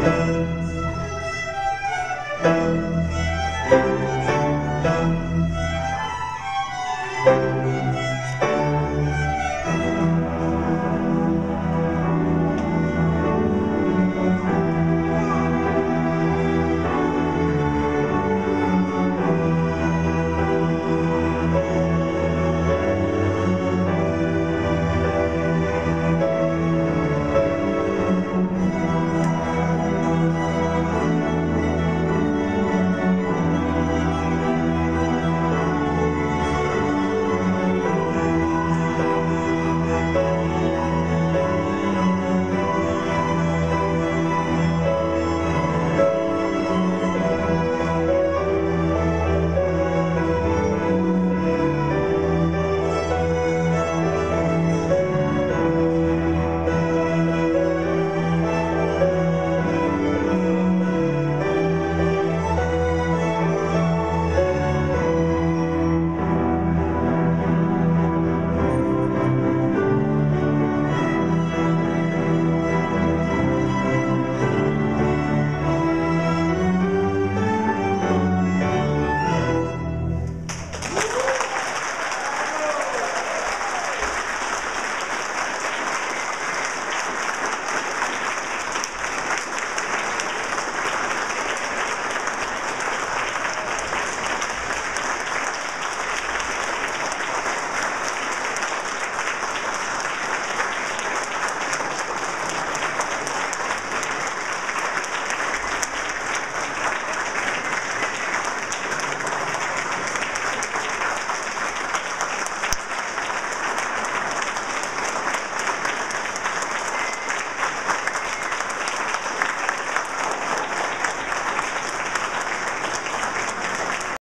Yeah.